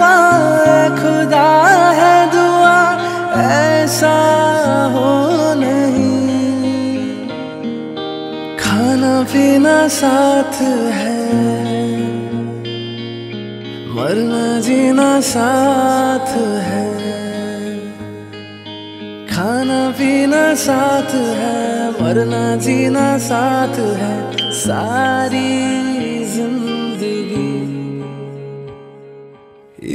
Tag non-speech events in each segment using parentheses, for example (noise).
खफा खुदा है दुआ, ऐसा हो नहीं। खाना पीना साथ है, मरना जीना साथ है। खाना पीना साथ है, मरना जीना साथ है, सारी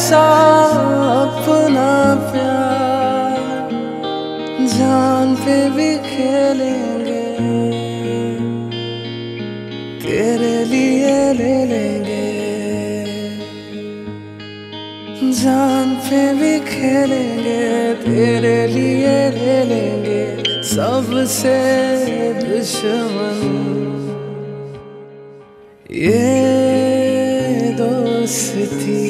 ऐसा अपना प्यार जान पे भी खेलेंगे। तेरे लिए ले लेंगे। जान पे भी खेलेंगे, तेरे लिए ले लेंगे। सबसे दुश्मन ये दोस्ती।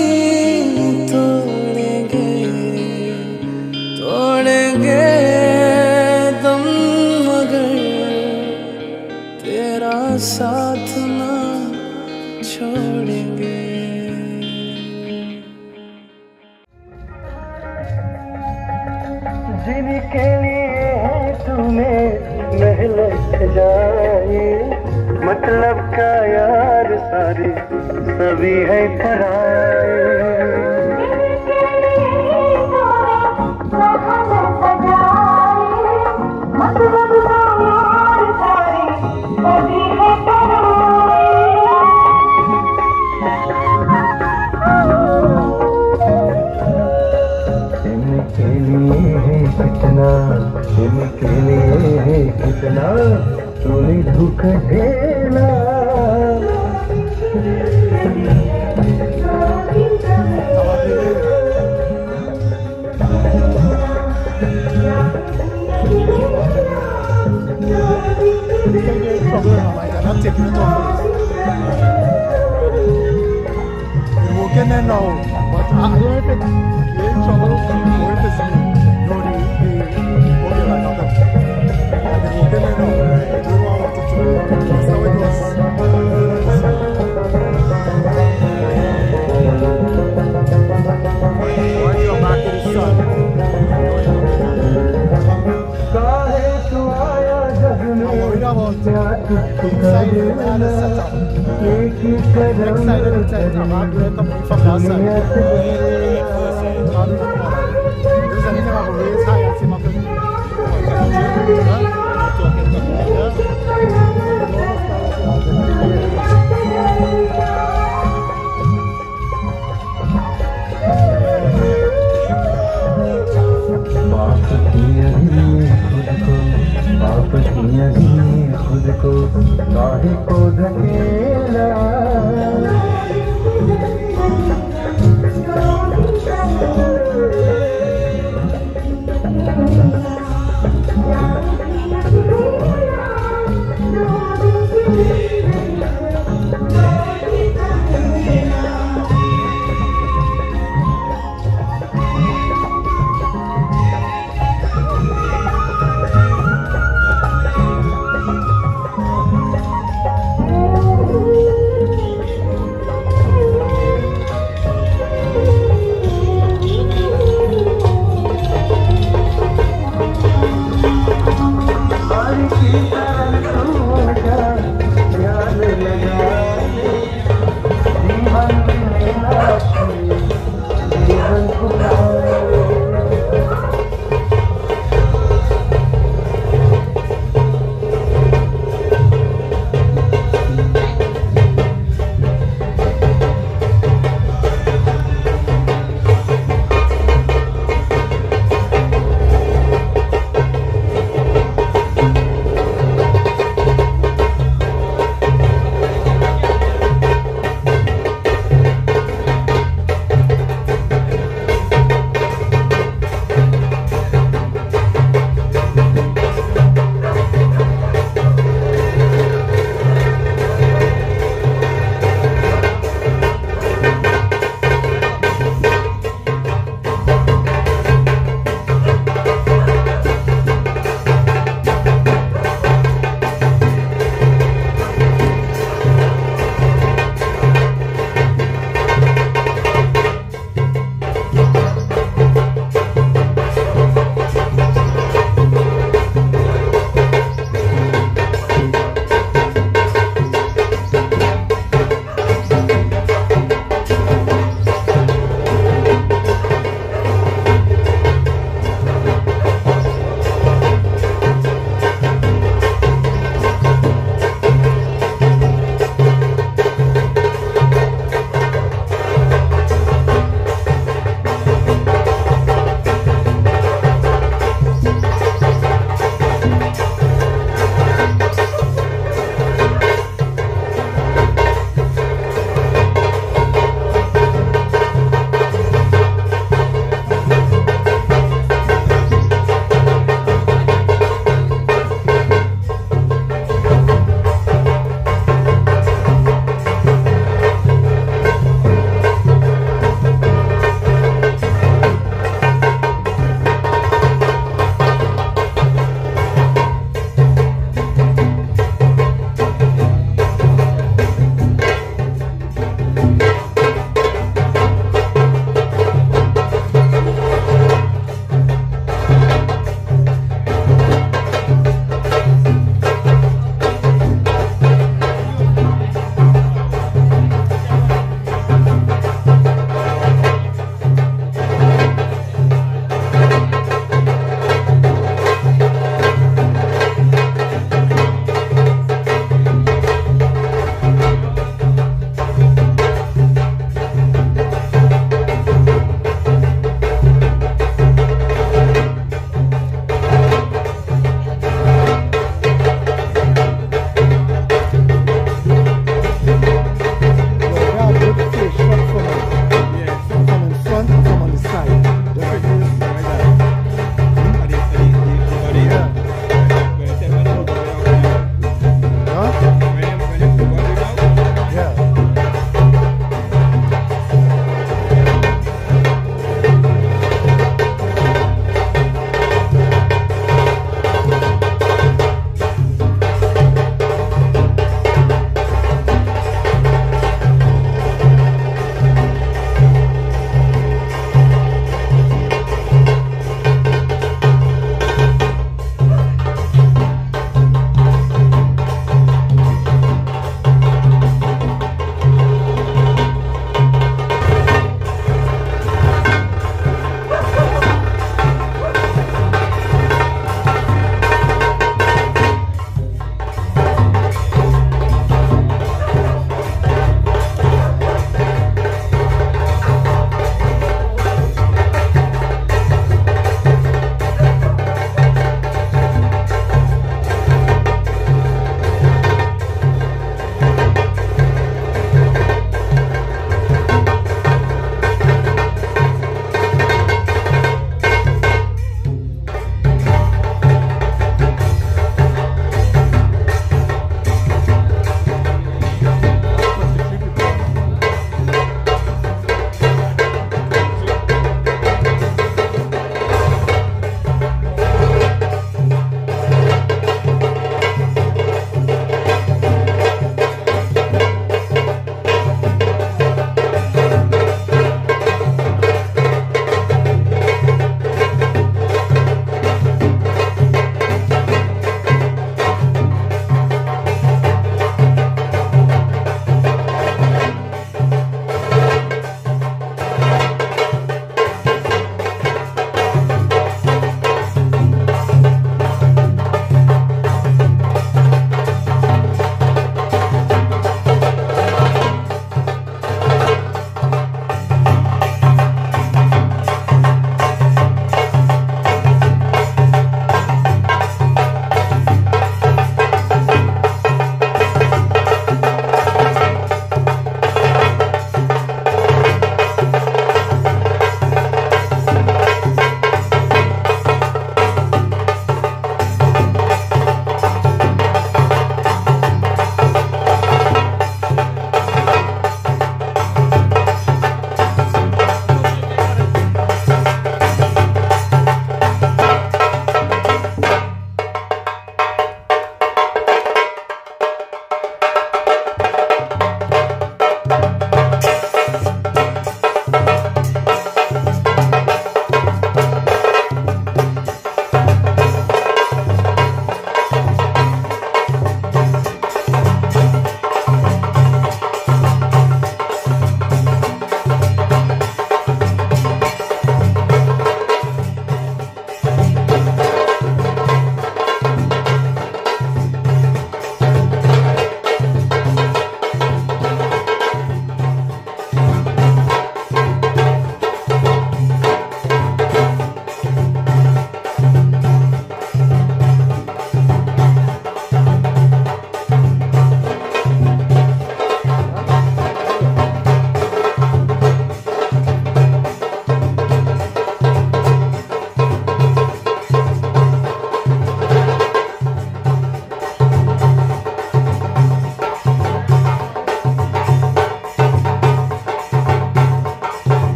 सभी है पराए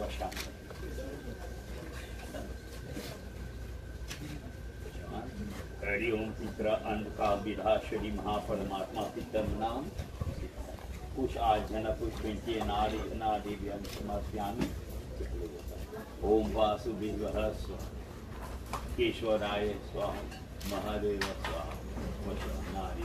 Wash up. हरि ओम पितरा अंध का विधा श्री महापरमात्मा पितम नाम। कुछ आजन कुछ पिंचे नारी नारी व्यम समर्प्यामि ओम वासुदेव स्व केशवराय स्वाहा। महादेव स्वाहा वश नारी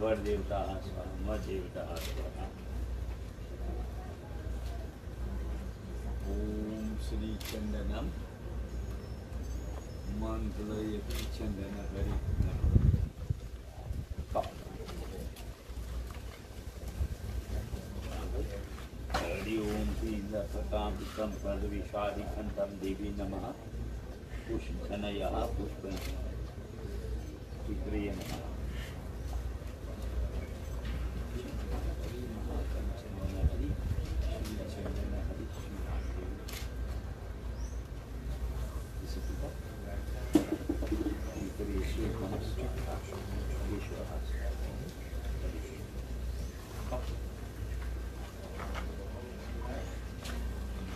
वरदेवताः स्वाहा स्वाहा ॐ श्रीचन्दनं मन्त्रयति चन्दनहरि हरि ओम श्रीलतां पदविषादिकन्तं देवी नमः। पुष्पधनयः पुष्प नमः हरि श्रीचन्दन हरि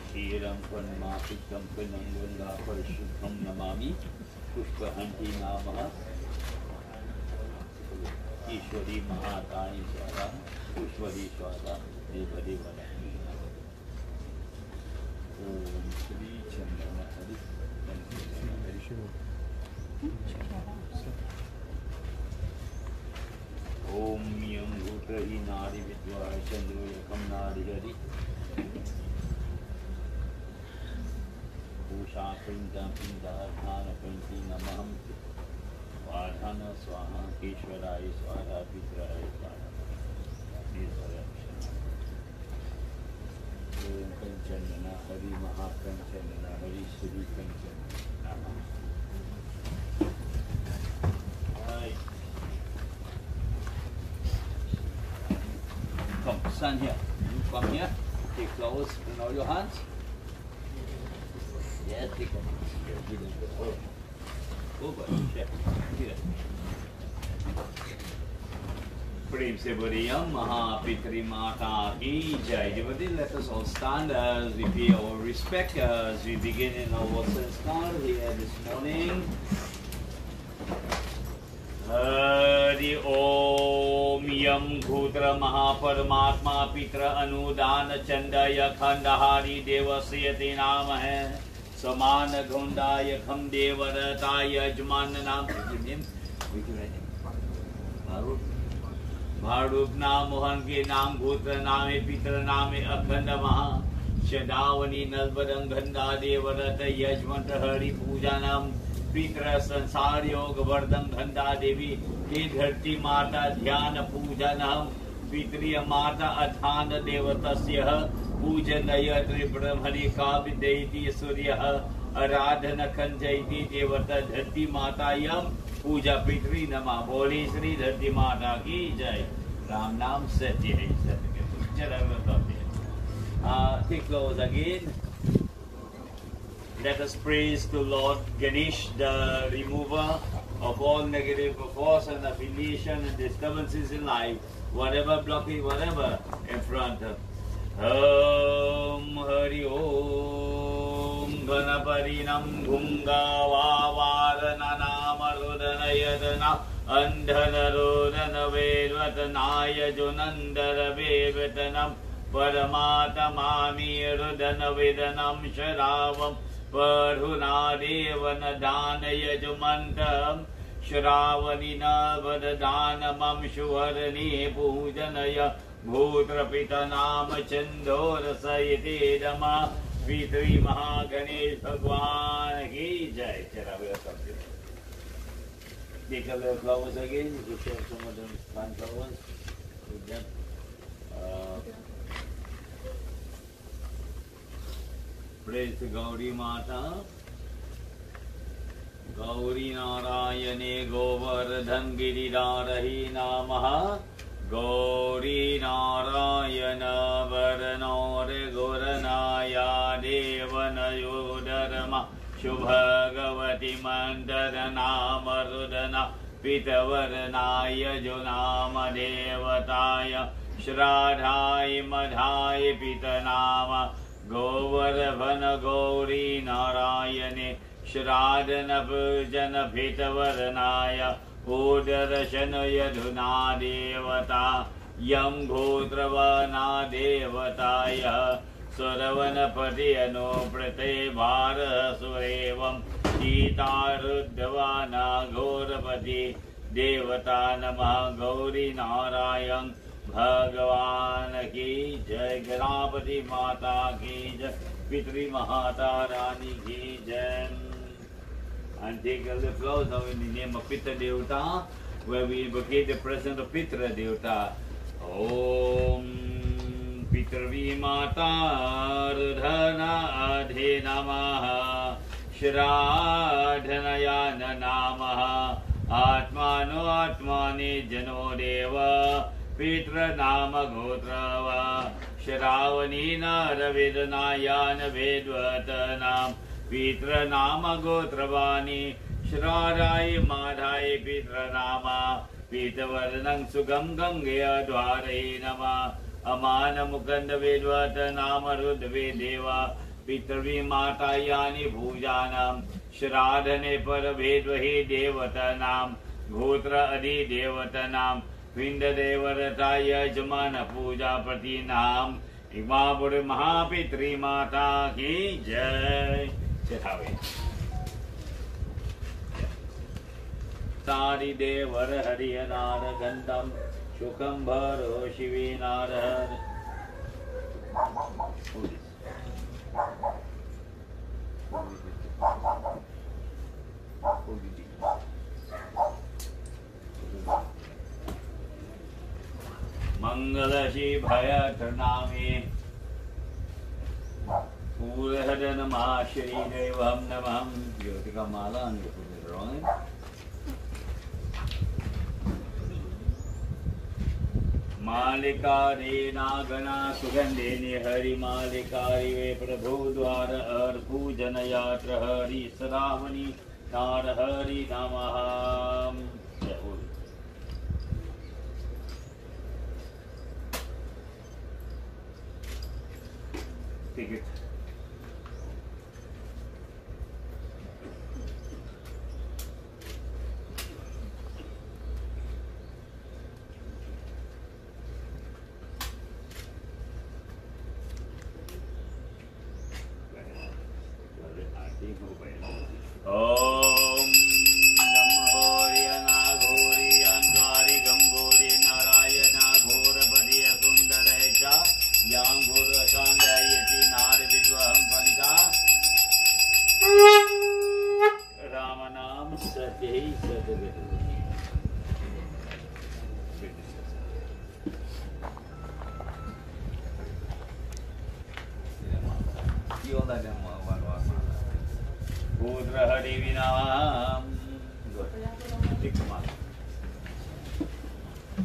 क्षीरं गङ्गा नमामि पुष्पहन्ति नामः ईश्वरी महातानि स्वाहा ईश्वरी स्वाहा देवदेव ओम श्री चंदन हरि हरि ओम यं भूतहि नारि विद्वा चन्द्रो एकं नारि हरि पूषा पिण्डं पिण्डाधानपिण्डी नमः वाधान स्वाहा ईश्वराय स्वाहा पितराय स्वाहा ओम कंचन हरि महाकंचन हरि श्री कंचन नमः Right. Come, stand here. You come here. Take प्रेम से बुरियम महापितरी माता की जय जीवती let us all stand as we pay our respect as we begin in our sanskar here this morning Hari Om यम भूत्र महापरमात्मा पितर अनुदान चंद यखंड हरि देवस्य इति नाम है समान गुंडाय खम देवरताय यजमान नाम भारूप नाम मोहन के नाम, गोत्र नामे, पितर नामे, अखंड महा शदावनी नलबदम गंधा देवरत यजमंत हरि पूजा नाम पितर, संसार योग, वर्धन धंधा देवी हे धरती माता, ध्यान पूजन हम माता देवतस्य पूजनय त्रिब्रह्मणि का विदयति सूर्य आराधन खंजयति देवता धरती पूजा पितृ नमा बोली श्री धरती माता की जय राम नाम सत्य है सत्य के close again. Let us praise to Lord Ganesh, the remover of all negative force and affiliation and disturbances in life, whatever blocking, whatever in front of. Om Hari Om Ganaparinam Gunga Vavarana Marudana Andhanarodana Vedvatanaya Junandara Vevatanam परमात्मामि रुदन विदनं शरावं परुणादेवन दान यजुमन्तम् श्रावणिन वरदानमं सुवर्णे पूजनय भूत्रपितनाम चन्दोरसयते रमा पितृ महागणेश भगवान की जय. Uh, press Gauri माता गौरी नारायणे गोवर्धन गिरिधारही नाम गौरी नारायण वरनौर गुरनाया देवनयोधर्मा शुभगवती मन्दर नाम रुदना पितवर्णाय जो नाम देवताय श्राद्धाय मधाय पितनाम गोवर्धन गौरी नारायणे श्राद्धनभजन भितवर्णाय ओदर्शन यधुना देवता यं गोत्रवना देवताय सुरवनपति अनुप्रते भारसुरेवं सीतारुद्धवाना घोरपति देवता नमः गौरी नारायण भगवान की जय, गणापति माता की जय पितृ माता रानी की जय। And take a little flowers now in the name of Pitra Devata, where we invocate the presence of Pitra Devata. Om Pitravi Mata Ardhana Adhe Namaha Shradhanayana Namaha Atmano Atmani Jano Deva पितृनाम गोत्रव Shravani नरवेदनायान वेद्वत नाम पितृनाम गोत्रवाणी श्राराय माधाय पितृनामा। पीतवर्णं सुगम गंगे द्वारे नमः। अमान मुकंद वेद्वत नाम रुद्वे देवा पितृवी माता यानि भूजानां। श्राद्धने पर भेद्वहि देवतानां। गोत्र नाम इमापुर महापितृ माता की जय। चढ़ावे तारी देवर हरिय नार गंधम सुखम Shivi मंगलशी भयत Purahada Namah Shri Devam Namam Jyotika Mala and you put it on Malikari Nagana Sugandini Hari Malikari Ve Prabhu Dwara Arpu Janayatra Hari Saravani Tar Hari Namaham Jahul Take it.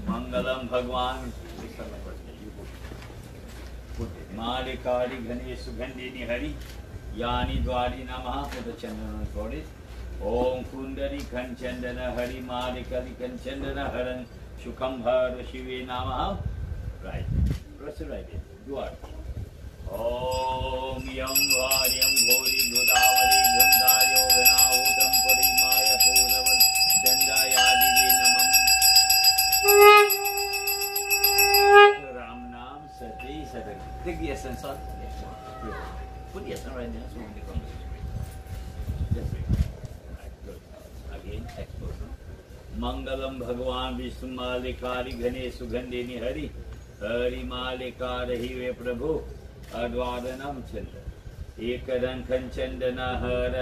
मंगलम भगवान मालिकारि घने सुगंधिनी हरि यानी द्वारी नमः पुरचंदन थोड़े ओम कुंडली कंचंदन हरि मालिकलि कंचंदन हरन सुखम हर शिवे नमः राइट प्रेस राइट द्वार ओम यम वार्यम घोरी गोदावरी गंधार्यो गणाहुतम परिमाय पूर्ववन् चंदायादिवे नमः explosion. मंगलम भगवान विष्णु मालिकारी घने सुगंधिनी हरि हरि मालिकार ही वे प्रभु अद्वादनम चंद्र एक रंखन चंदन हर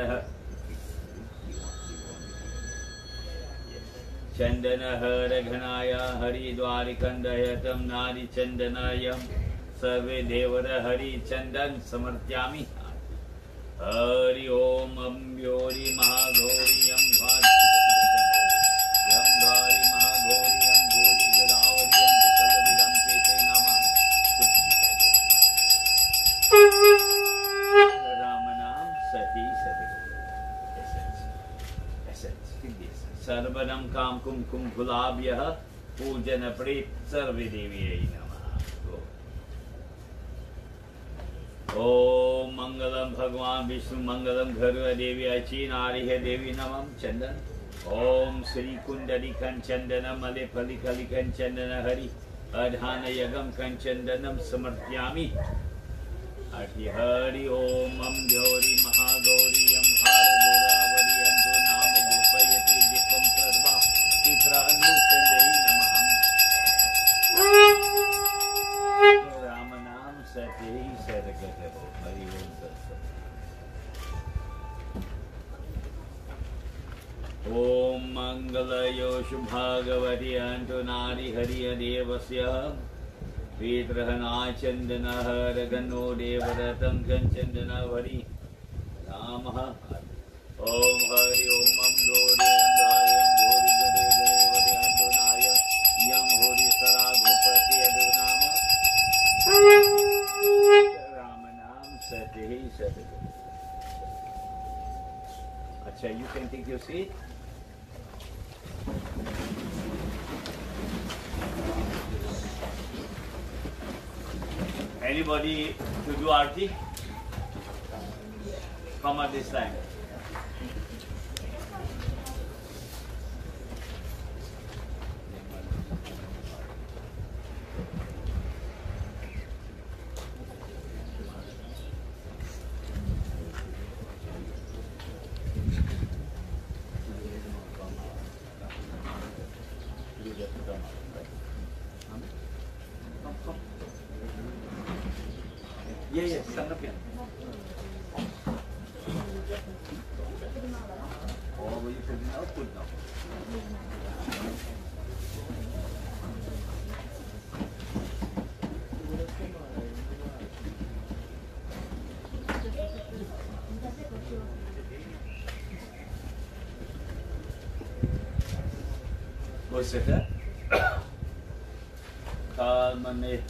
चंदन हर घनाय हरिद्वारिकंदयतम नारी चंदनायम सर्वे देवर हरि चंदन समर्प्यामि। हरि ओम अम्योरि महाघोरि यम सर्वनम काम कुम कुम गुलाब्य पूजन प्रेत सर्वे देवी नमः ओम मंगलम भगवान विष्णु मंगलम घर देवी अची नारी है देवी नमम चंदन। ओम श्री कुंडली कंचंदन मले फलि खलि कंचंदन, हरि अधान यगम कंचंदनम समर्प्यामि। हरि हरि ओम अम गौरी महागौरी ओम मंगलयो शुभागवति अंतो नारी हरि देवस्य वीत्रहनाचन्दन हरगनो देवरतं कञ्चन्दन हरि रामः ॐ हरि ॐ मं घोरियं घोरि गरे गरे वदयन्तुनाय यं होरि सराघुपति नाम Ramanam Satihi Acha, you can take your seat. Anybody to do arti? Come at this time. Go sit there. Kalmane.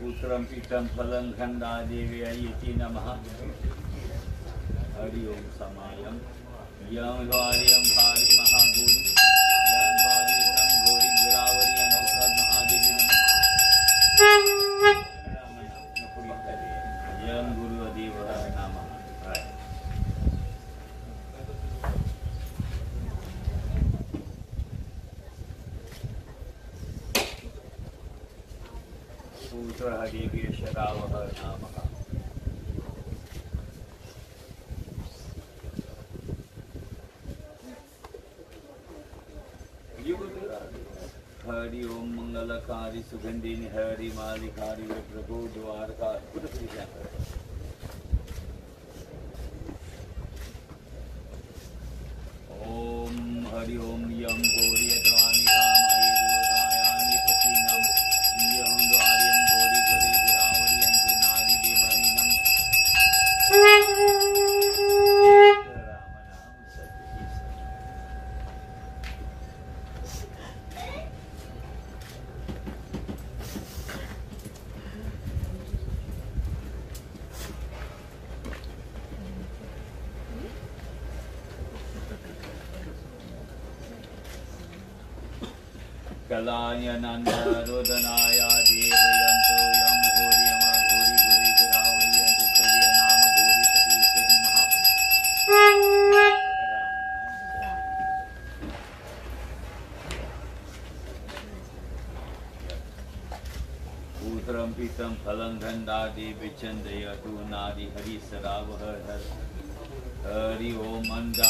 पुत्रं, पितं, फलं खण्डा देव्या इति नमः हरि ओम समायम यं द्वार्यं भारि महागुरु यं द्वार्यं घोरि गिरावरि अनुसर महादेवी नमः राम नाम पुरी करे पुत्र हरिभ्य शरावः नामः हरि ओम मंगलकारी सुगंधि हरि मालिकारी प्रभु द्वारका कलायनन्द रोदनाय देवयन्तो यं घोर्यम घोरि घोरि गुरावरियन्तु कलिय नाम घोरि कपीश्वरी महा पुत्रं पितं फलं गन्धादि विचन्दयतु नारि हरिसरावः हर हरि ओम अन्धायामि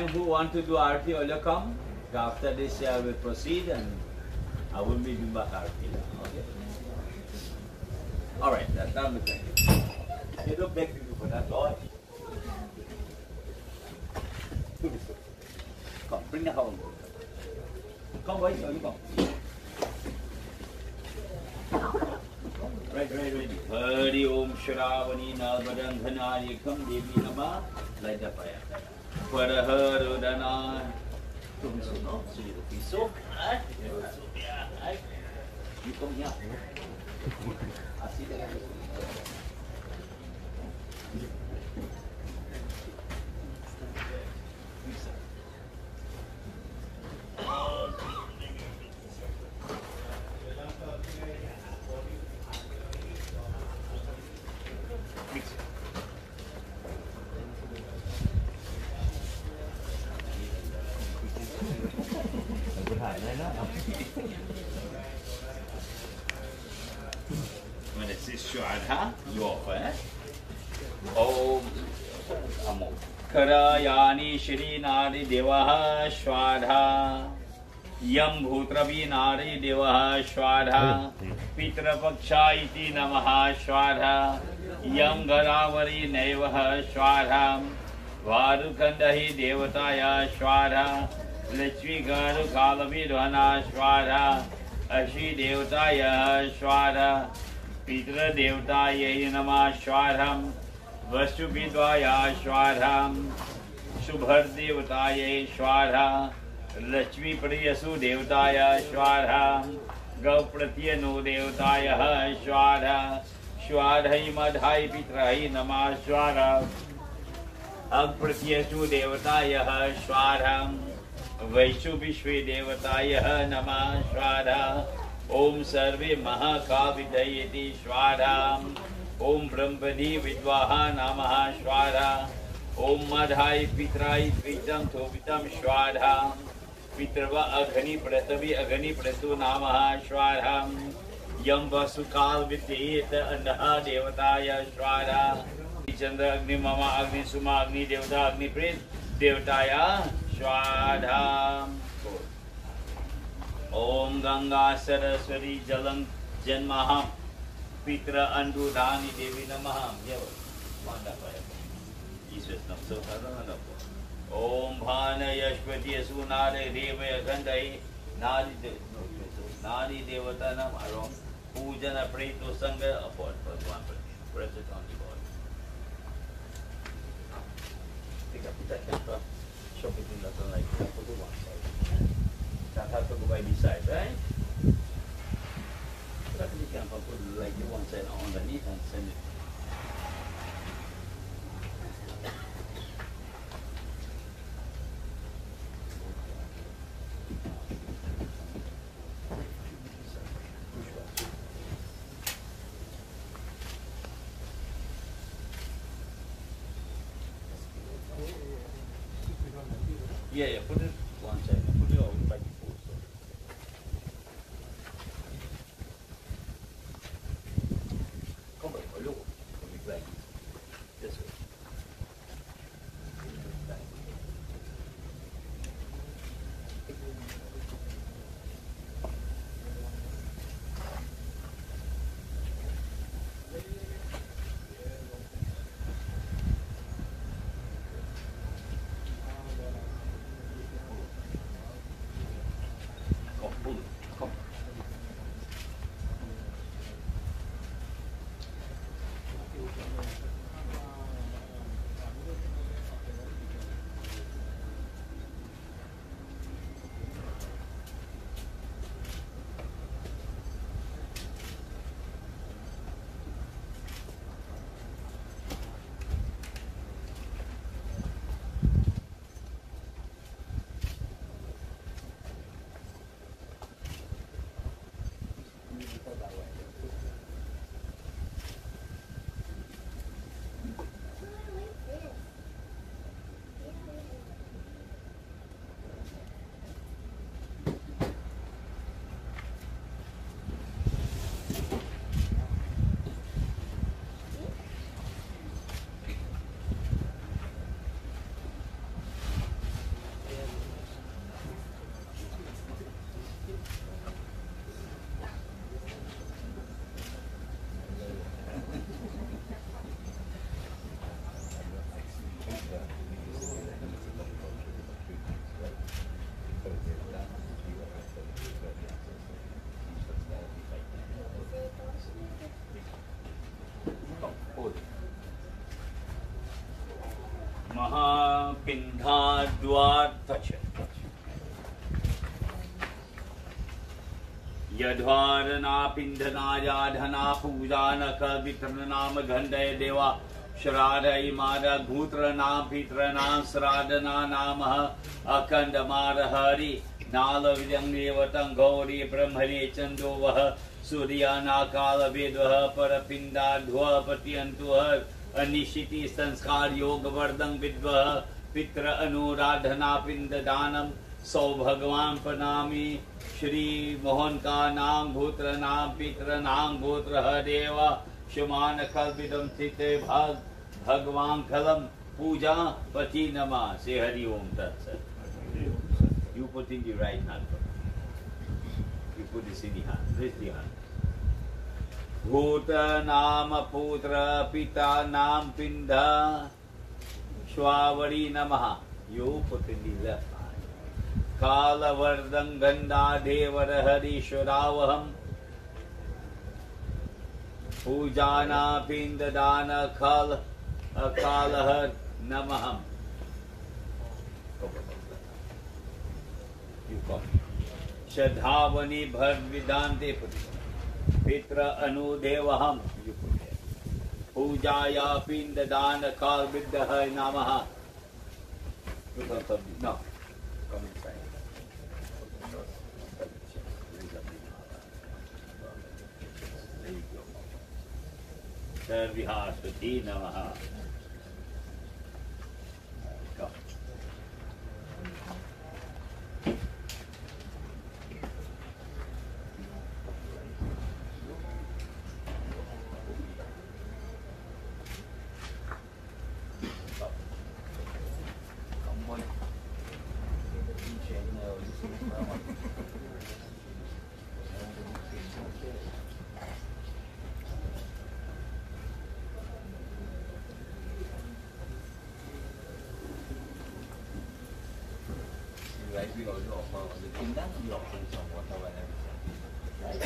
Time, who want to do arti, come. After this, I will proceed and I will be doing back arti. Okay. All right, that done with that. यानी श्री नारी देव स्वाधा यम भूतरवी नारी देव स्वाधा पितृपक्षा नम स्वाधा यम गरावरी नैव स्वाधा वारुखंड देवताया स्वाधा लक्ष्मी गरु कालना स्वाधा अशी देवताय स्वाधा पितृदेवताय नम स्वाधा वसुविद्वाया स्वार्हं शुभर्देवतायै स्वाहा लक्ष्मीप्रियसु देवताय स्वाहा गौप्रत्यनो देवतायः स्वाहा स्वाधै मधाय पितरै नमः स्वाहा अप्रत्यसु देवतायः स्वार्हं वैषु विश्वे देवतायः नमः स्वाहा ओम सर्वे महाकाविदयति स्वाधाम ओम ब्रह्मणि विद्वाह नामः स्वाधा ओम मधाय पितराय द्विजं थोपितं स्वाधाम पितृव अघनि प्रतवि अघनि प्रतु नामः स्वाधाम यम वसुकाल विद्येत अन्नः देवताय स्वाहा चंद्र, अग्नि, ममा, अग्नि, सुमा, अग्नि, देवता, अग्नि, प्रेत, देवताय स्वाहा ओम गंगा, सरस्वती जलम जन्मः देवी नमः जय मांडा Jesus nam so sarana Om bhana yashpati asunare devaya gandai nari nari devata nam arong pujana preto sangha upon Bhagwan press it on the body. Take up that camera, shove it in the like that, put it one side. That has to go by this side, right? महापिंडाद्वार touch it. यध्वारना पिंडना याधना पूजा नख वित्र नाम घंडय देवा श्राद्ध इमार घूत्र नाम पित्र नाम श्राद्धना नाम अखंड मार हरि नाल विजंगेवतं गौरी ब्रह्मणे चंदो वह सूर्यानाकाल वेदवः परपिंडाध्व पत्यन्तु अनिशिति संस्कार योग वर्धन विद्वः पित्र अनुराधना पिंड दानम, सौ भगवान प्रणामी श्री मोहन का नाम भूत्र नाम पित्र, नाम गोत्र हदेव शुमान कल्पितम स्थित भाग, भगवान खलम पूजा, पति नमा से हरि ओम तत्सत the right hand. You put this in the hand. Raise the hand. भूत नाम, पुत्र, पिता नाम, पिंड श्वावरी नमः। the कालवर्दं गंधा देवर हरीश्वरावहम पूजाना पिंड दान खल अकालह नमः श्रद्धावनी भर विदांते पित्र अनुदेव हम पूजाया पिंड दान काल विद्ध है नामः. Sarvihasvati Namaha. Come. already offer the pindang, you offer some water whenever. Right?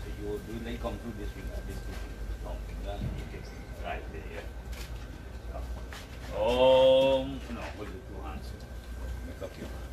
so you will do like come through this week, this two week. From pindang, you take right there. Om. No, hold the two hands. Make up your hand.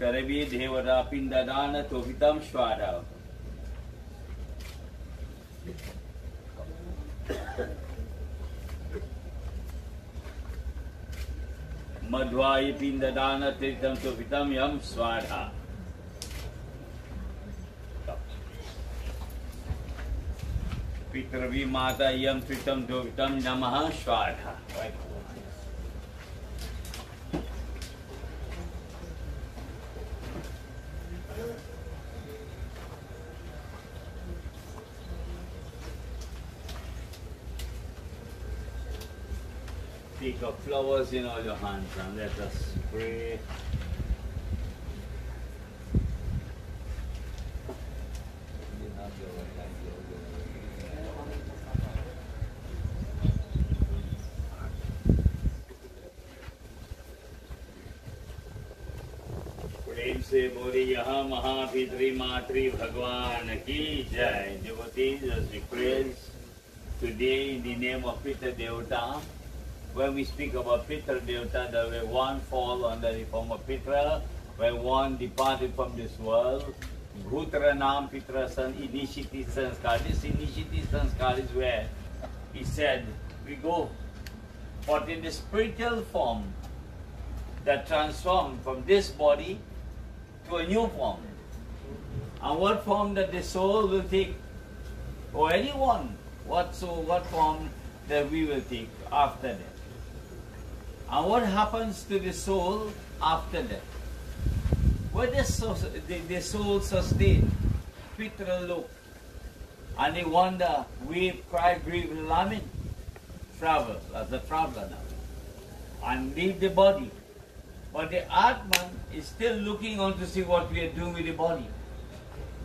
पुष्करवी देवता पिंडदान तोहितम स्वाहा। मध्वाय पिंडदान तीर्थम तोहितम यम स्वाहा। पितृवी माता यम त्रितम तोहितम नमः स्वाहा। Take up flowers in all your hands and let us pray. प्रेम से बोले यहाँ महापितृ मातृ भगवान की जय devotees as we praise today in the name of Peter Devata when we speak about Peter Devata that when one fall under the form of Petra when one departed from this world Bhutra Nam Pitra San Initiati Sanskar this Initiati Sanskar is where he said we go but in the spiritual form that transformed from this body to a new form. And what form that the soul will take, or anyone, what so what form that we will take after death. And what happens to the soul after death? What does so, the, the soul sustain? Pitra look. And they wander, weep, cry, grieve, lament, travel as a traveler now, and leave the body. But the Atman is still looking on to see what we are doing with the body.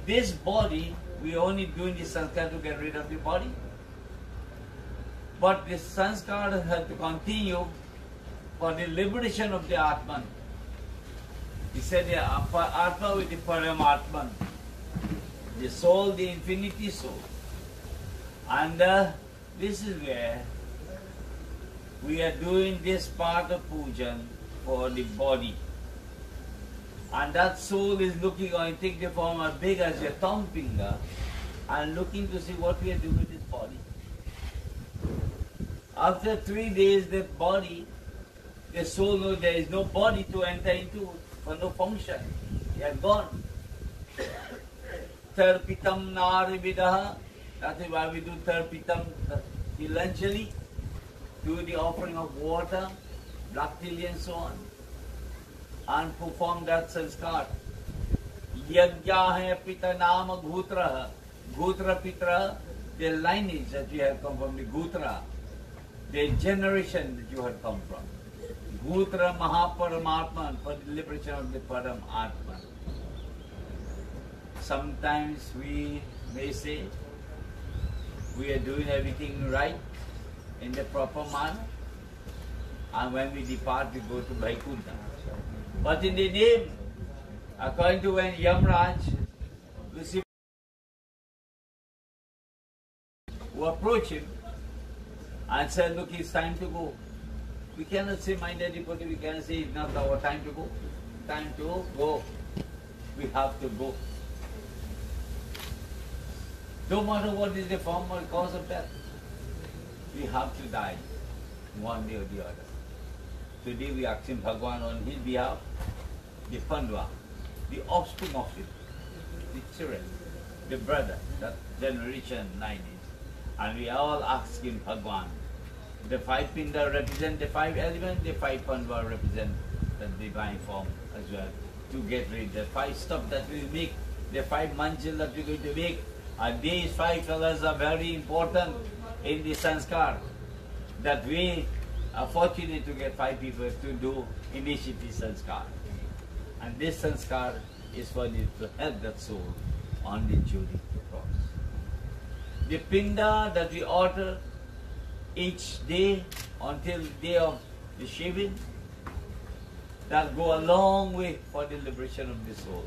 This body, we are only doing the sanskar to get rid of the body. But the sanskar has to continue for the liberation of the Atman. He said the Atma with the Paramatman, the soul, the infinity soul. And uh, this is where we are doing this part of pujan for the body. And that soul is looking on take the form as big as your thumb finger and looking to see what we are doing with this body. After three days, the body, the soul knows there is no body to enter into for no function. He has gone. Tarpitam narividaha. That is why we do tarpitam eventually. Uh, do the offering of water, black and so on. And perform that sanskar. Yajna hai pita nama gutra. Gutra pitra, the lineage that you have come from, the gutra, the generation that you have come from. For the liberation of the Param Atman. Sometimes we may say we are doing everything right in the proper manner, and when we depart, we go to Vaikuntha. But in the name, according to when Yamraj, Lucifer, who approach him and said, Look, it's time to go. We cannot say, dear devotee, we cannot say it's not our time to go. Time to go. We have to go. No matter what is the form or cause of death, we have to die one day or the other. Today we ask him Bhagwan on his behalf, the Pandwa, the offspring of him, the children, the brother, that generation nine is. And we all ask him Bhagwan The five pinda represent the five elements, the five panva represent the divine form as well. To get rid the five stuff that we make, the five manjal that we're going to make, and these five colors are very important in the sanskar. That we are fortunate to get five people to do initiative sanskar. And this sanskar is for the, to help that soul on the journey to cross. The pinda that we order each day until the day of the shaving, that go a long way for the liberation of the soul.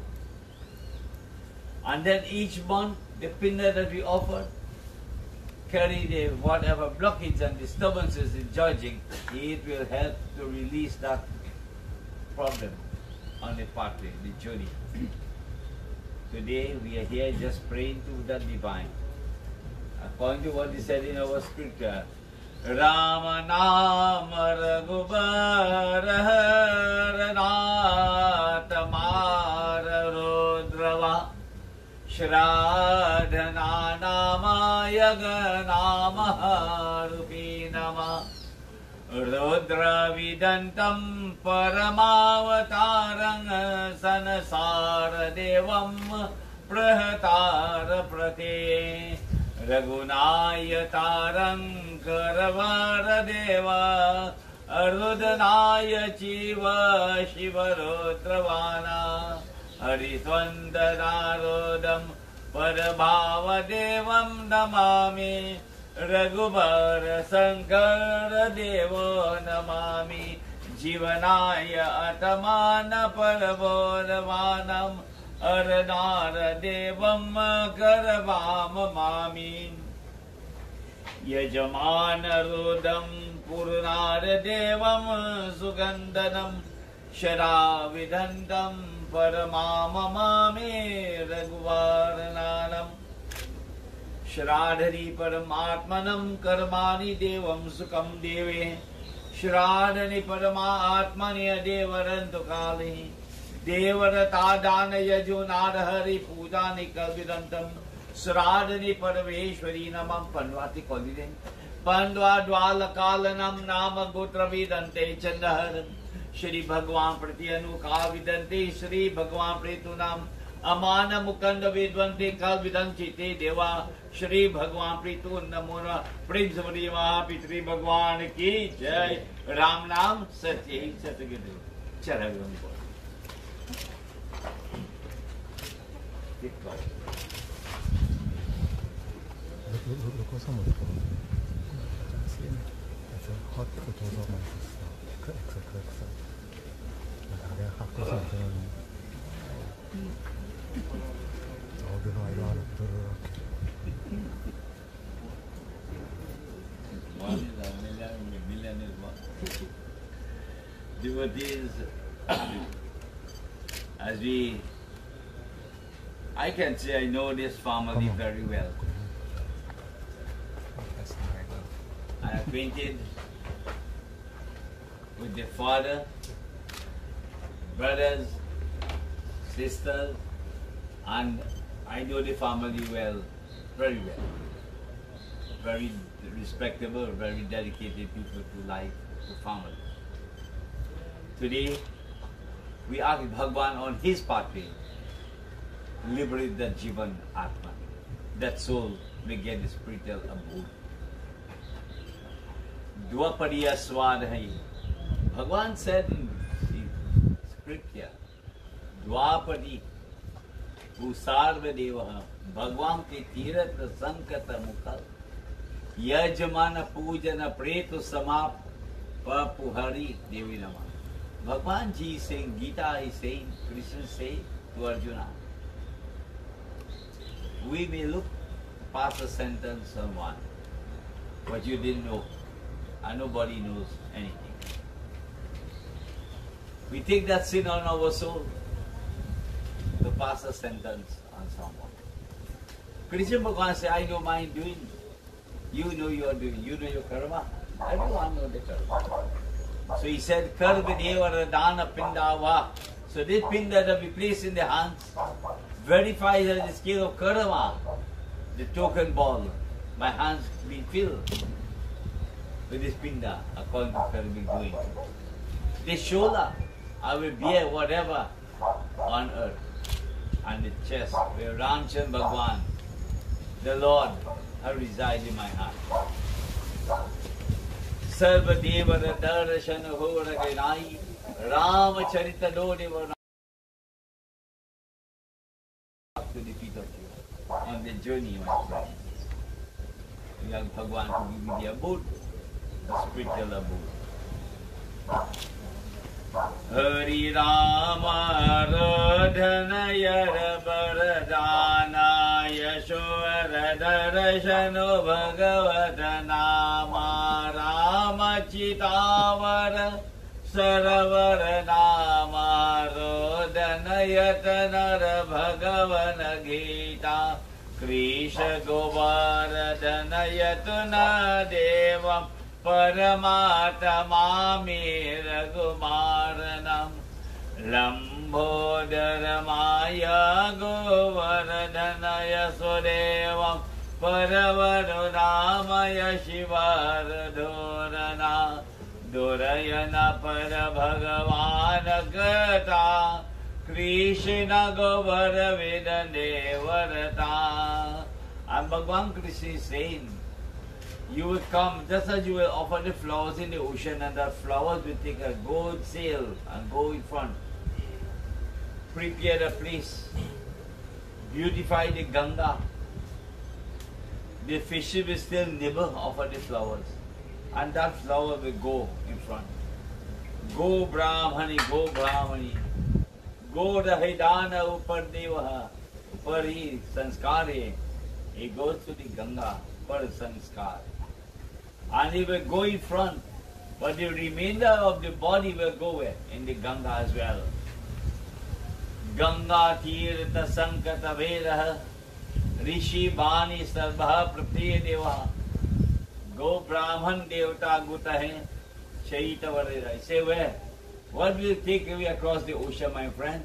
And then each month, the pinda that we offer carry the whatever blockage and disturbances in judging, it will help to release that problem on the pathway, the journey. (clears throat) Today we are here just praying to the divine. According to what is said in our scripture, Ram नाम रघुबर रुद्र वा श्रधनानामायग नाम रुहीन नमा रुद्रविदन्तम् परमावतारं संसारदेवं प्रहतार बृहतार रघुनायतारं करवरदेव अरुदनाय जीव शिवरुद्रवाना हरित्वन्दनारोदं परभावदेवं नमामि रघुबर शङ्कर देवो नमामि, जीवनाय अतमान परवोरवानम् अरनार देवं करवाममामि यजमानरुदं पुरुनारदेवं सुगन्धनं शराविदन्तं परमाममामि रघुवारनानम् श्राद्धरि परमात्मनं कर्माणि देवं सुखं देवे। श्राद्धनि परमात्मनि देवरन्तु काले। देवरता दान यजो नारहरि पूजानि कविदन्तं श्राद्धनि परमेश्वरी नमः पन्वाति कलिरे पन्वा द्वालकालनं नाम गोत्रविदन्ते चन्द्रहरन् श्री भगवान प्रति अनुका विदन्ते श्री भगवान प्रेतु नाम अमान मुकंद विद्वंते काल विदं चिते देवा। श्री भगवान प्रीतु नमो नमः। प्रेम समरी महापितृ भगवान की जय। राम नाम सत्य ही सत्य के Get close. Look, look, look, look what's on the phone. It's a hot photo of my sister. Etc. etc. Like, I got hot photos of her. Oh, good night, Lord. devotees, as we I can say I know this family very well. I am acquainted with the father, brothers, sisters, and I know the family well, very well. Very respectable, very dedicated people to life, to family. Today, we ask Bhagwan on his pathway, liberate that Jivan Atma, that soul may the spiritual abode. Dwapadiya Swadhayi. Bhagwan said in scripture, Dwapadi Usarvadevaha Bhagwan ke Tirat Sankata Mukhal Yajamana Pujana Pretu Samap Papuhari Devi Nama. Bhagwan ji is saying, Gita is saying, Krishna is saying to Arjuna, we may look past a sentence on one, but you didn't know, and nobody knows anything. We take that sin on our soul to pass a sentence on someone. Krishna Bhagavan said, I know my doing. You know you are doing. You know your karma. Everyone knows the karma. So he said, Karma deva dana pindava. So this pinda that we place in the hands verify that the scale of karma, the token ball, my hands been filled with this pinda, according to Karma doing. The shoulder, I will bear whatever on earth. And the chest where Ramchand Bhagwan, the Lord, resides in my heart. Sarva Deva Dadarshana Ho Raganai Ramacharita Dodeva to the feet of you on the journey, my friend. You have Bhagwan to give you the abode, the spiritual abode. Hari Rama Radhana Yara Baradana Yashwara Darashano Bhagavata Rama Chitavara यत् नर भगवन गीता क्रीशगोमरदनयतु न देवं परमातमामे रघुमारणं लम्भोदर my गोवर्दनय सुदेवं परवरुरामय शिवरधोरना दोरय न गता કૃષ્ણ ગોબર વેદ દેવરતા And Bhagwan Krishna is saying, you will come just as you will offer the flowers in the ocean and the flowers will take a gold sail and go in front. Prepare the place. Beautify the Ganga. The fishes will still never offer the flowers. And that flower will go in front. Go Brahmani, go Brahmani. गोर ऊपर ही संस्कार है। गंगा पर संस्कार। And you go in front but the remainder of the body will go way in the Ganga as well Ganga तीर्थ संकट भेद ऋषि बानी सर्व प्रिय देवा गो ब्राह्मण देवता गुत है चैत वर इसे वह What will you take away across the ocean, my friend?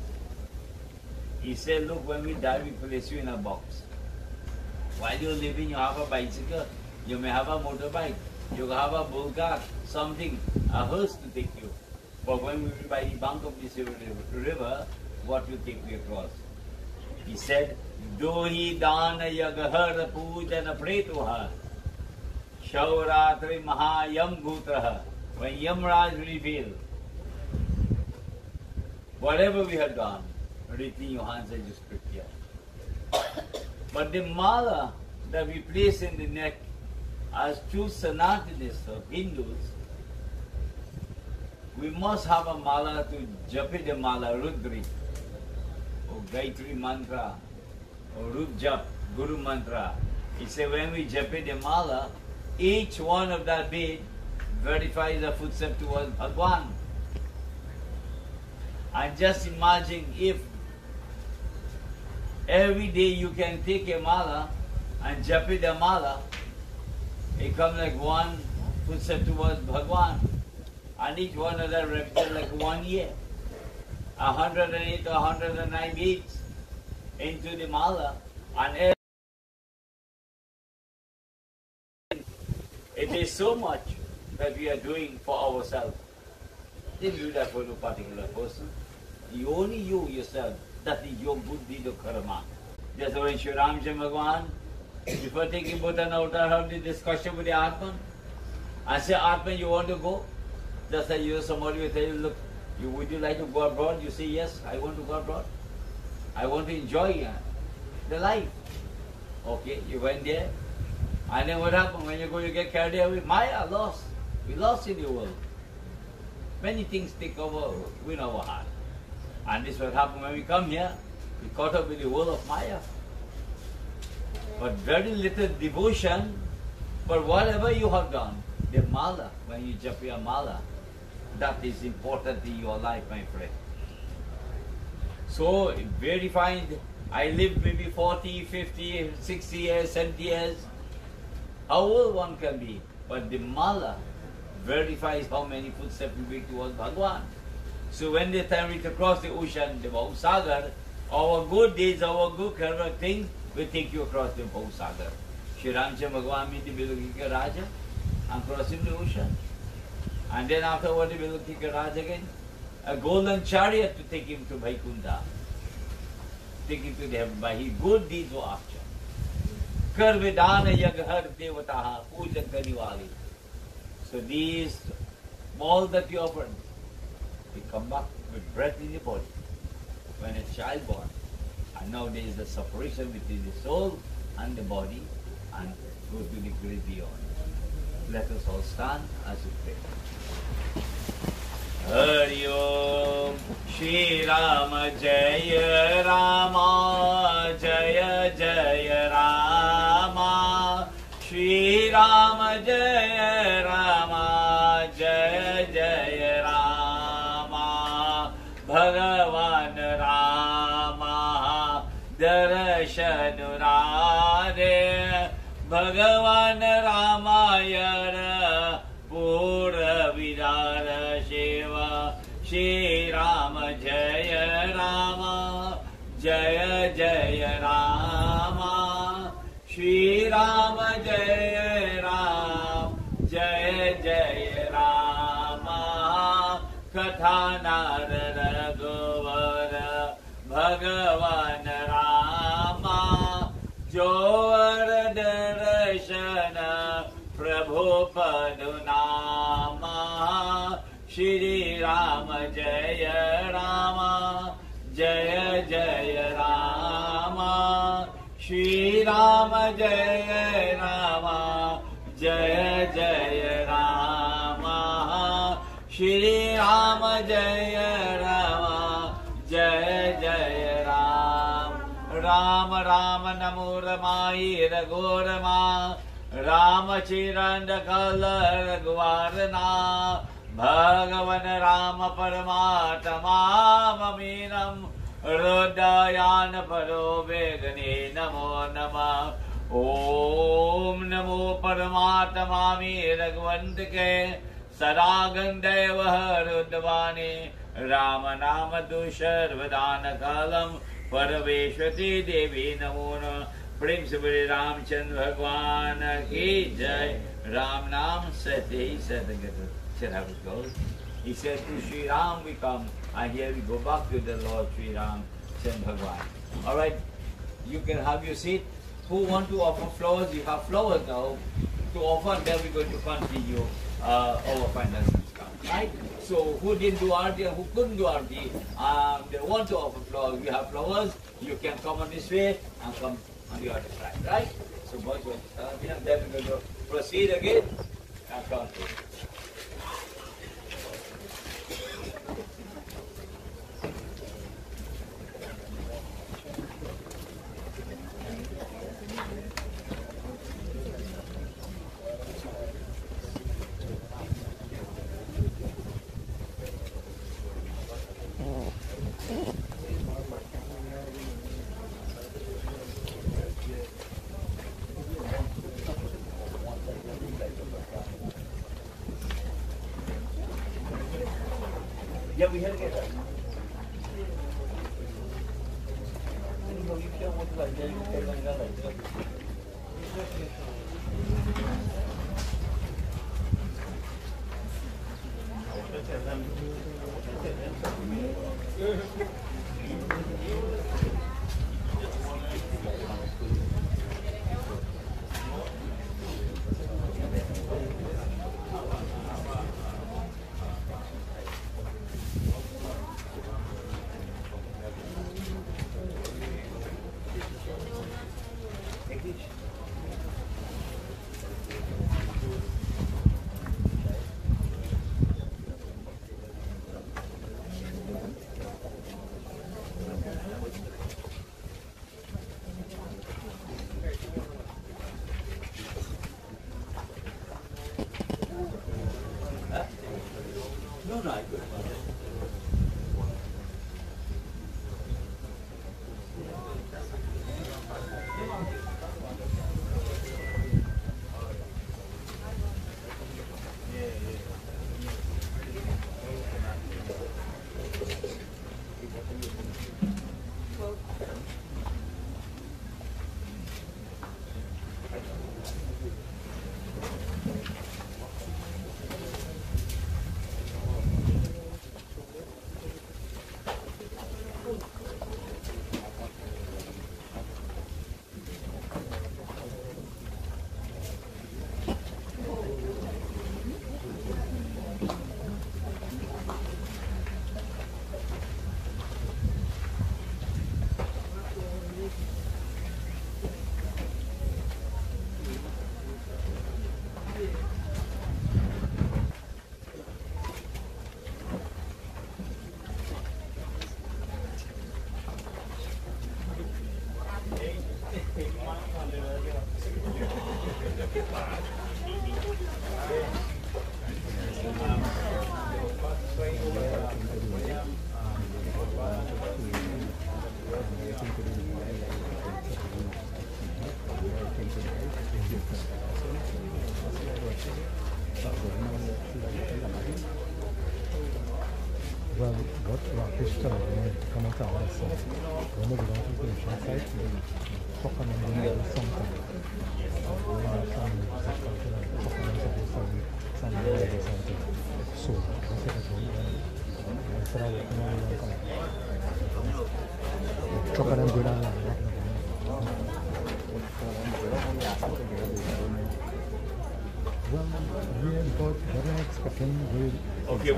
He said, look, when we die, we place you in a box. While you're living, you have a bicycle, you may have a motorbike, you have a bull cart, something, a horse to take you. But when we be by the bank of this river, what will you take you across? He said, Dohi dana yagahar pujana pretuha Shauratri mahayam bhutraha When Yamraj revealed, whatever we had done, Riti Yohan said, just prepare. But the mala that we place in the neck as true Sanatanists of Hindus, we must have a mala to japi the mala, Rudri, or Gayatri mantra, or Rup Jap, Guru mantra. He said when we japi the mala, each one of that bead verifies a footstep towards Bhagwan. And just imagine if every day you can take a mala and japi the mala, it comes like one footstep towards Bhagwan. And each one of them represents like one year. A hundred and eight or hundred and nine beats into the mala. And it is so much that we are doing for ourselves. Didn't do that for no particular person. Only you yourself. That is your good deed of karma. Just when Sri Ramchandra Bhagwan, before taking Bhutan out, I had the discussion with the Atman. I said, Atman, you want to go? Just like you, somebody will tell you, look, you, would you like to go abroad? You say, yes, I want to go abroad. I want to enjoy uh, the life. Okay, you went there. And then what happened? When you go, you get carried away. Maya lost. We lost in the world. Many things take over win our heart. And this is what happened when we come here. We caught up with the world of Maya. But very little devotion for whatever you have done. The mala, when you jump your mala, that is important in your life, my friend. So, very. I lived maybe 40, 50, 60 years, 70 years. How old one can be. But the mala verifies how many footsteps we make towards Bhagwan. So when the time we cross the ocean, the Bhavasagar, our good deeds, our good karma things will take you across the Bhavasagar. Sri Ramcha Bhagavan meet the Bilokika Raja and crossing the ocean. And then afterward the Bilokika Raja again, a golden chariot to take him to Vaikunta, take him to the heaven by his good deeds were after. Karvedana Yaghar Devataha Puja Kari So these, all that you offered, we come back with breath in the body when a child born. And now there is a separation between the soul and the body and go to the great beyond. Let us all stand as we pray. Hari ओम श्री राम जय राम जय जय राम श्री राम जय राम जय जय राम भगवान राम दर्शन राधे भगवान रामायण पूर विदार शिव श्री राम जय राम। जय जय राम। श्री राम जय राम। जय जय राम। कथा नार श्री राम, जय राम, जय जय राम। श्री राम, जय राम, जय जय राम। श्री राम, जय राम, जय जय राम। राम राम, नमो रमाई रघोरमा राम, चिरंद कल रघुवारना भगवन राम परमात्मा ममीनम हृदयान परो वेगने नमो नमः। ओम नमो परमात्मा मे रघुवंत के सरागन देव रुद्वाने राम नाम दुशर्वदान कालम परवेश्वती देवी नमो नमः। प्रेम से बड़े रामचंद्र भगवान की जय। राम नाम सत्य ही सतगत Said how it goes. He said to Sri Ram we come and here we go back to the Lord Sri Ram Chan Bhagwan. Alright, you can have your seat. Who want to offer flowers? You have flowers now to offer and then we're going to continue uh, our final come. Right? So who didn't do arti and who couldn't do arti, um, they want to offer flowers. We have flowers. You can come on this way and come on the other side. Right? So boys and then we're going to proceed again and continue.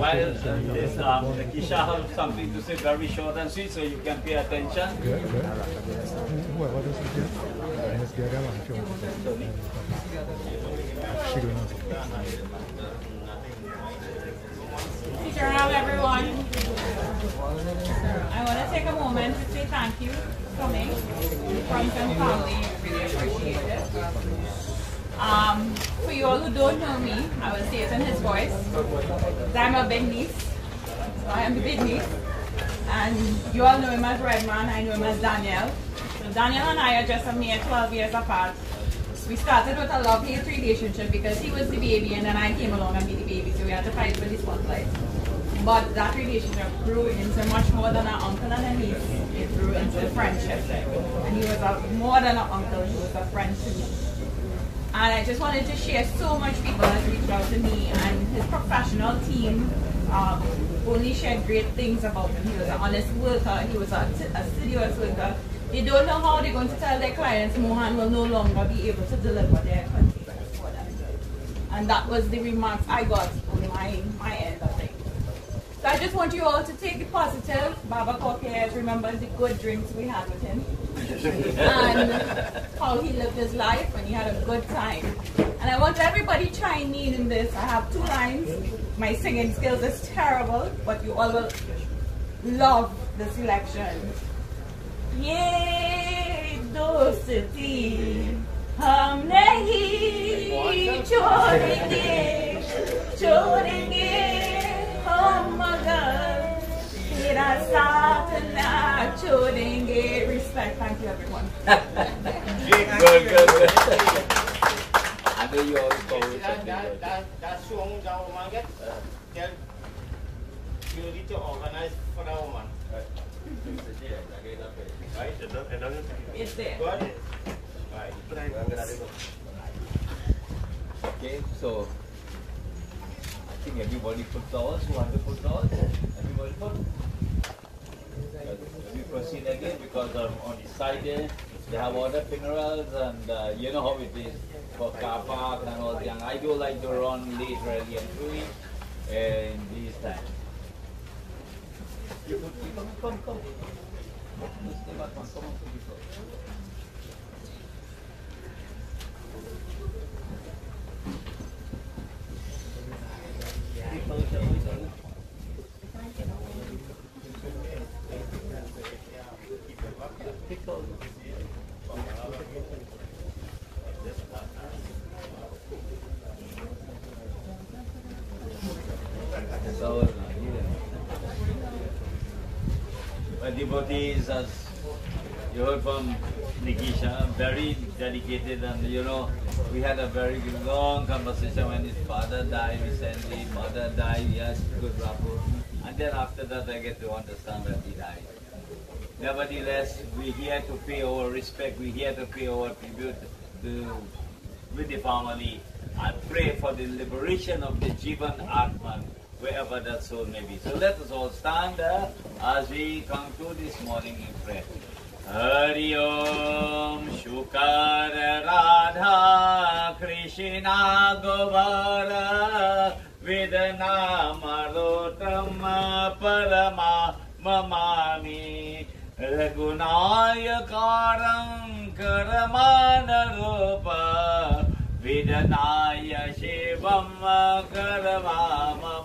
Okay, while uh, this, um, Kisha has something to say very short and sweet, so you can pay attention. Good, good. This is let's get everyone. I want to take a moment to say thank you for coming. Friends and family, really appreciate it. Um, you all who don't know me, I will say it in his voice. I'm a big niece. I am the big niece. And you all know him as Redman, I know him as Daniel. So Daniel and I are just a mere 12 years apart. We started with a love-hate relationship because he was the baby and then I came along and be the baby. So we had to fight for the spotlight. But that relationship grew into much more than an uncle and a niece. It grew into a friendship. And he was a, more than an uncle, he was a friend to me. And I just wanted to share so much people have reached out to me and his professional team um, only shared great things about him. He was an honest worker, he was a assiduous worker. They don't know how they're going to tell their clients Mohan will no longer be able to deliver their containers for them. And that was the remarks I got on my, my end. So I just want you all to take the positive. Baba Cortez remembers the good drinks we had with him (laughs) and how he lived his life and he had a good time. And I want everybody chime in in this. I have two lines. My singing skills is terrible, but you all will love the selection. ये दोस्ती हम नहीं छोड़ेंगे छोड़ेंगे respect. Thank you, everyone. good, good, good. I know you follow that's the woman that woman. Tell you need to organize for that woman. Right? It's there. Right. Okay, so. I think everybody put flowers. Who want to put flowers? Everybody put. We proceed again because um, on the side there they have other funerals and uh, you know how it is for car park and all that. I do like to run late early and early in these times. You put, you come, come, come. Stay. Come. So, uh, well, devotees, as you heard from Very dedicated, and you know, we had a very long conversation when his father died recently, mother died, yes, good rapport. And then after that, I get to understand that he died. Nevertheless, we're here to pay our respect, we're here to pay our tribute to, with the family and pray for the liberation of the Jivan Atman, wherever that soul may be. So let us all stand uh, as we conclude this morning in prayer. Hari Om Shukar Radha Krishna Govara Vidana Marotama Parama Mamami Raghunayakaram Karamanarupa Vidanaya Shivam Karamamami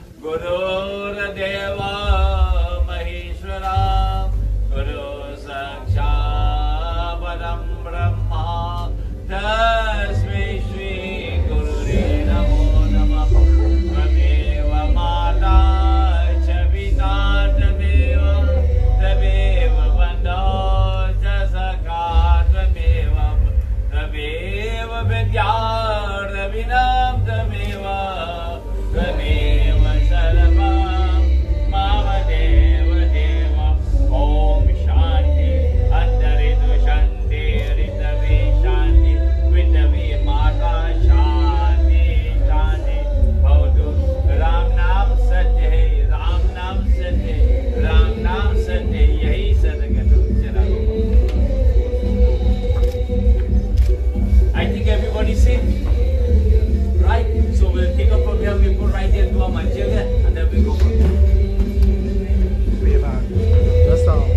गुरुर्देवा Maheshwara गुरु साक्षा परं ब्रह्मा तस्मै श्री नमो नमः त्वमेव माता च पिता त्वमेव त्वमेव बन्धो च विद्या together and then we go. Back. That's all.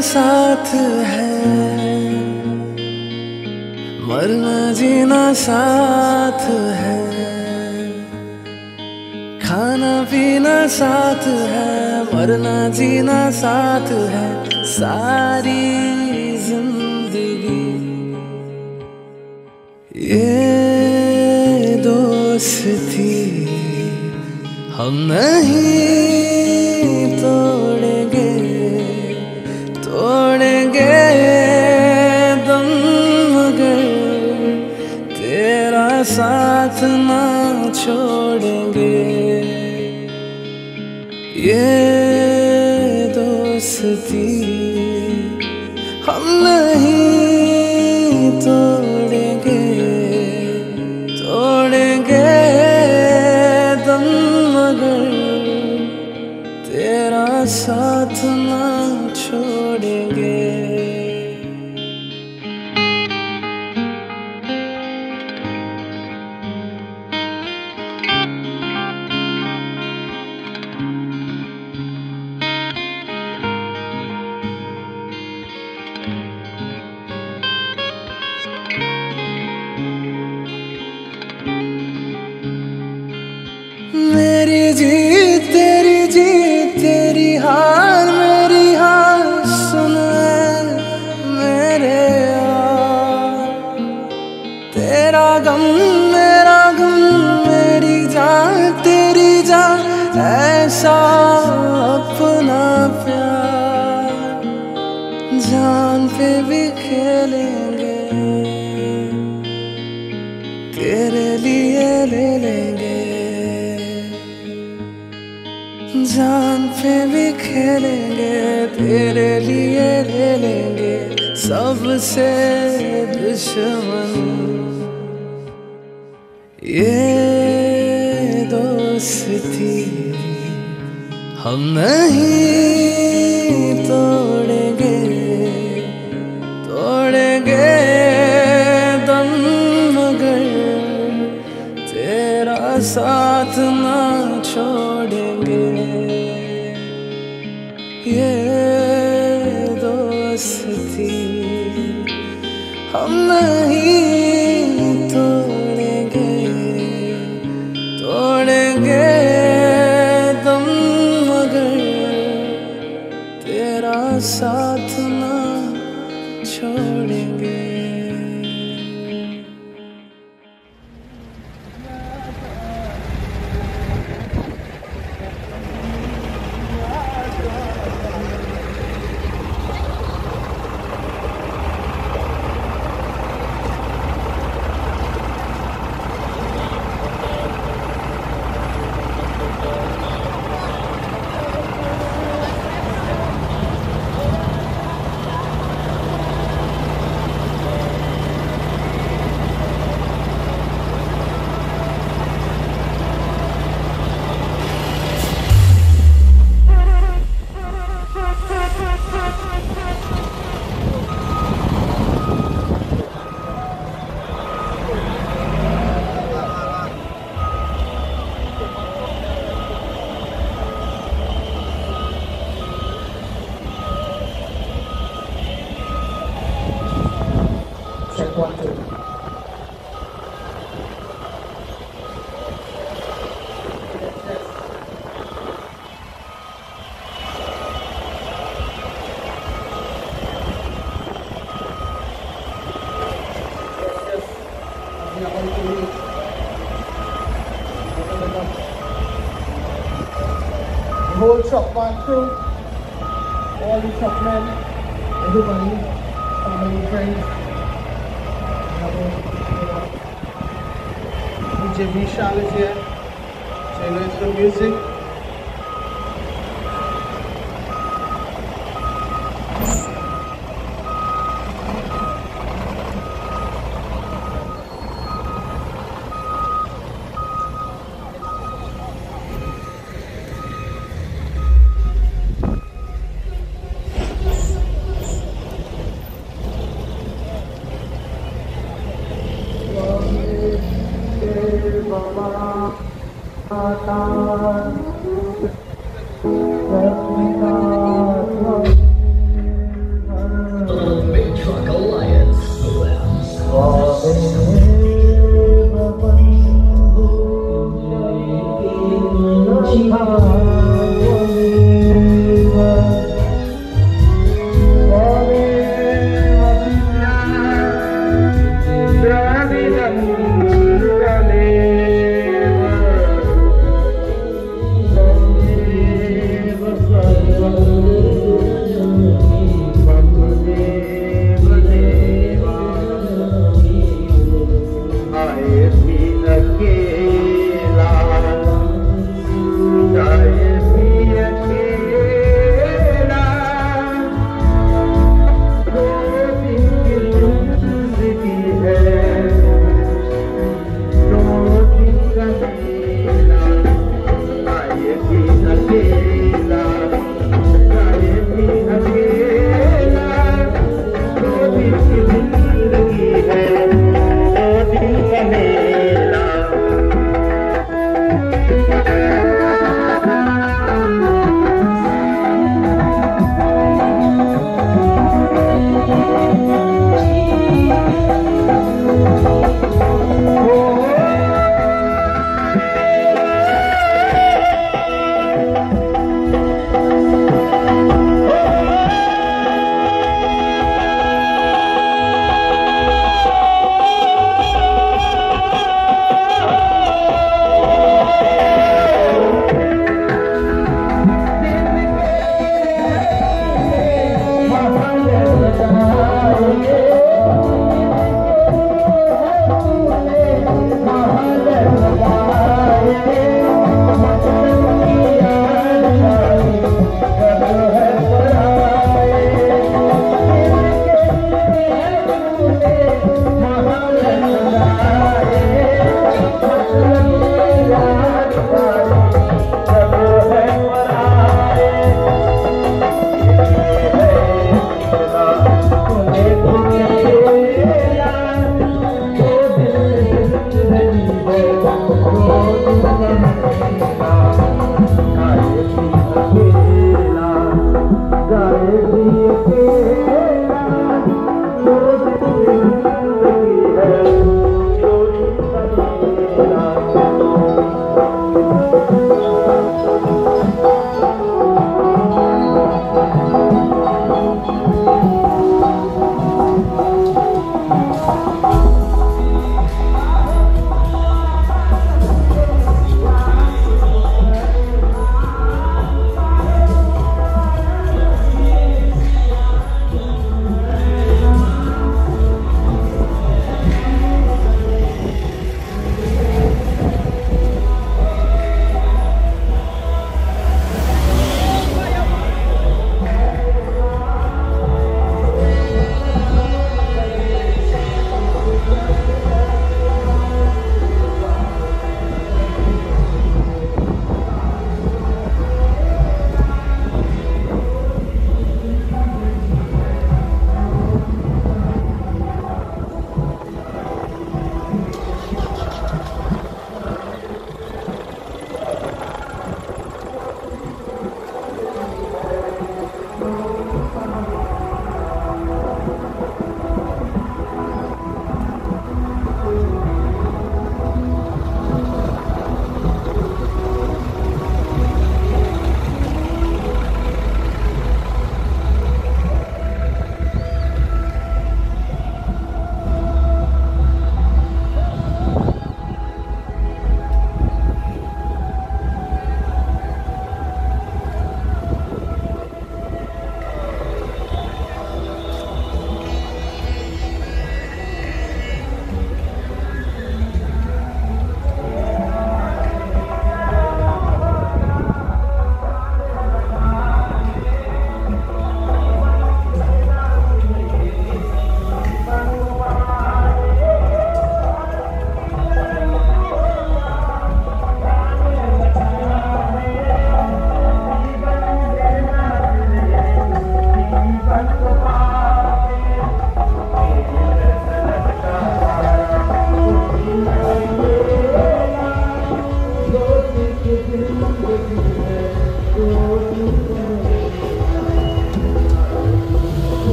साथ है। मरना जीना साथ है। खाना पीना साथ है मरना जीना साथ है। सारी ज़िंदगी ये दोस्ती। हम नहीं ऐसा अपना प्यार जान पे भी खेलेंगे। तेरे लिए ले लेंगे। जान पे भी खेलेंगे, तेरे लिए ले लेंगे। सबसे दुश्मन हम नहीं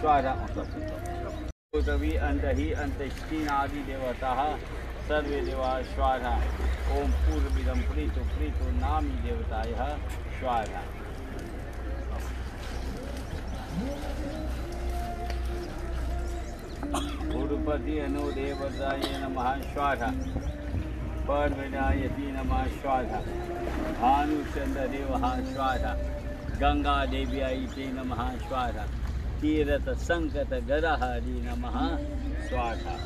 स्वाहा रवि अंत ही अंतस्तीनादि देवताः सर्वे देवा स्वाहा ओम पूर्वविदं प्रीतो प्रीतो नामी देवतायः स्वाहा गुरुपति अनुदेवताय नमः स्वाहा परविनायती नमः भानुचंद्रदेवः स्वाहा गंगा देव्याय ते नमः स्वाहा तीरथ संकट गरहरि नमः स्वाहा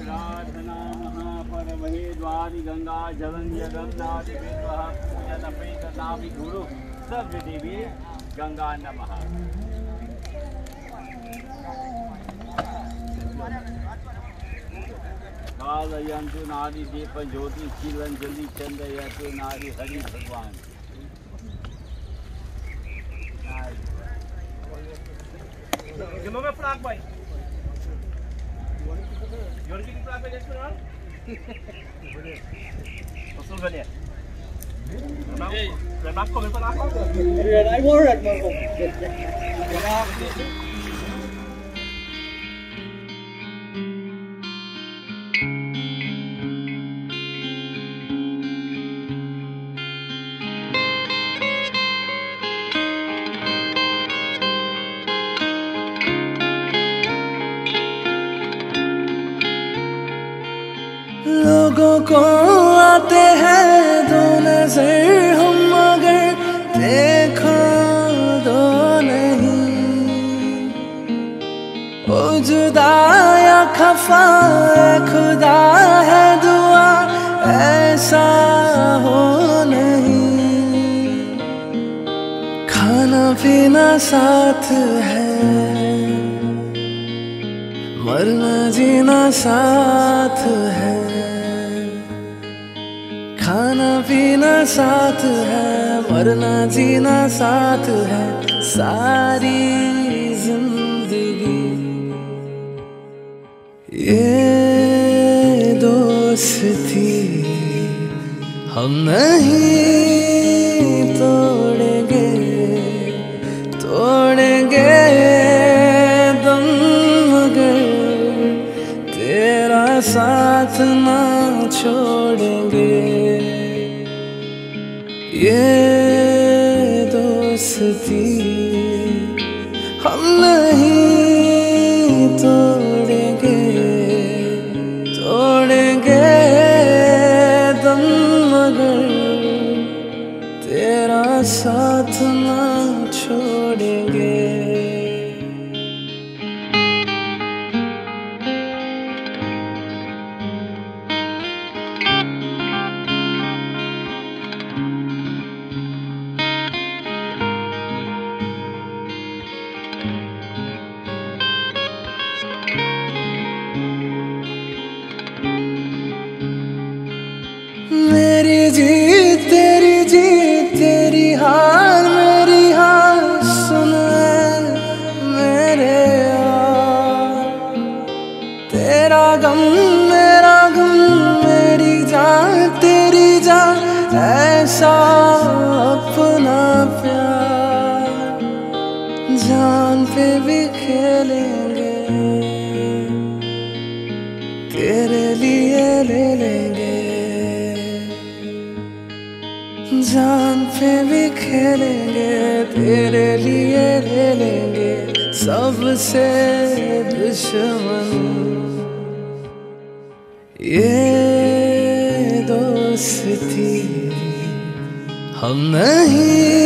श्राद्धना महापरमहे जलं जगन्नादि विद्वः पूजन प्रेतनामि गुरु सर्व देवी गंगा नमः काल यंतु नारी दीप ज्योति शीलन जली चंद्र यतु नारी हरि भगवान Give me a flag, boy. You want to Pasal balik. Rebab komen pala ako. Rebab ko rin ako. खफा खुदा है दुआ, ऐसा हो नहीं। खाना पीना साथ है, मरना जीना साथ है। खाना पीना साथ है, मरना जीना साथ है, सारी दोस्ती हम नहीं तोड़ेंगे तोड़ेंगे दम मगर तेरा साथ ना छोड़ेंगे सबसे दुश्मन ये दोस्ती हम नहीं